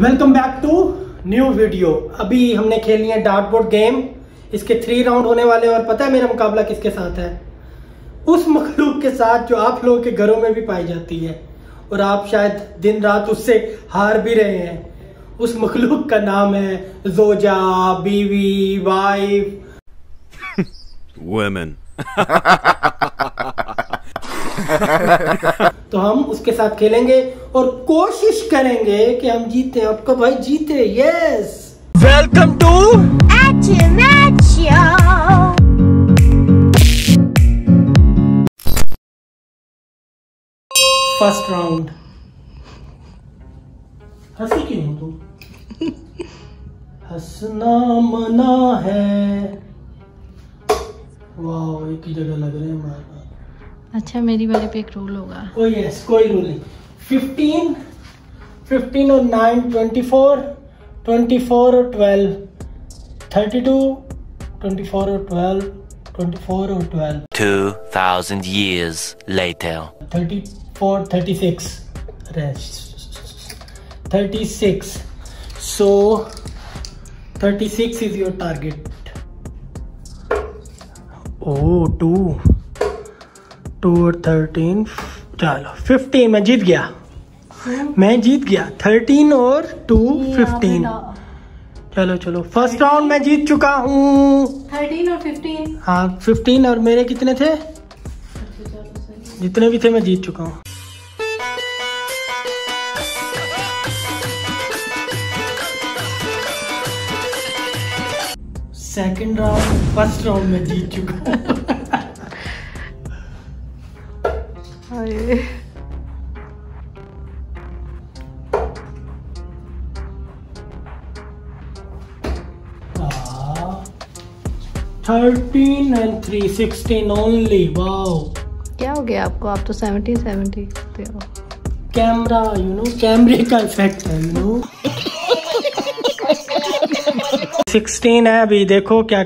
Welcome back to new video अभी हमने खेली है डार्ट बोर्ड गेम इसके थ्री राउंड होने वाले हैं और पता है मेरा मुकाबला किसके साथ है? उस मखलूक के साथ जो आप लोगों के घरों में भी पाई जाती है और आप शायद दिन रात उससे हार भी रहे हैं। उस मखलूक का नाम है जोजा बीवी वाइफ Women. तो हम उसके साथ खेलेंगे और कोशिश करेंगे कि हम जीते। आपका भाई जीते? Yes welcome to first round हँसी क्यों हो तुम? हंसना मना है। वाह एक ही जगह लग रहे हैं हमारे अच्छा मेरी वाले पे एक रूल होगा। ओ यस कोई रूल नहीं। फिफ्टीन फिफ्टीन और nine twenty four twenty four और twelve thirty two twenty four और ट्वेल्व ट्वेंटी फोर और twelve 2,000 years later. Thirty four thirty six thirty six so thirty six is your target oh two two और thirteen चलो fifteen मैं जीत गया। मैं जीत गया। थर्टीन और टू फिफ्टीन चलो चलो फ़र्स्ट राउंड मैं जीत चुका हूँ। थर्टीन और फिफ्टीन हाँ फिफ्टीन और मेरे कितने थे? जितने भी थे मैं जीत चुका हूँ। सेकंड राउंड फ़र्स्ट राउंड में जीत चुका हूँ। Thirteen and three sixteen only wow क्या हो गया आपको? आप तो सेवनटीन सेवनटी करते हो। कैमरा यू नो कैमरे का इफ़ेक्ट है यू नो सिक्सटीन है अभी देखो क्या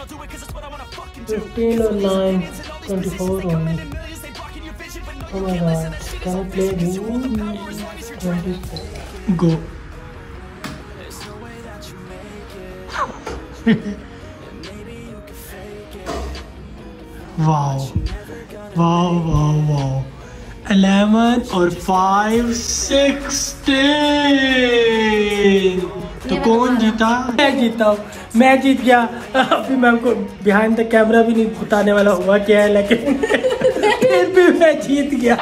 15 or 9, 24 only. Oh my god, can I play room 24? Go. wow. Wow, wow, wow. 11 or 5, 16! जीता। मैं जीता हूँ। मैं जीत गया। अभी मैं आपको बिहाइंड द कैमरा भी नहीं बताने वाला हुआ क्या है, लेकिन फिर भी मैं जीत गया।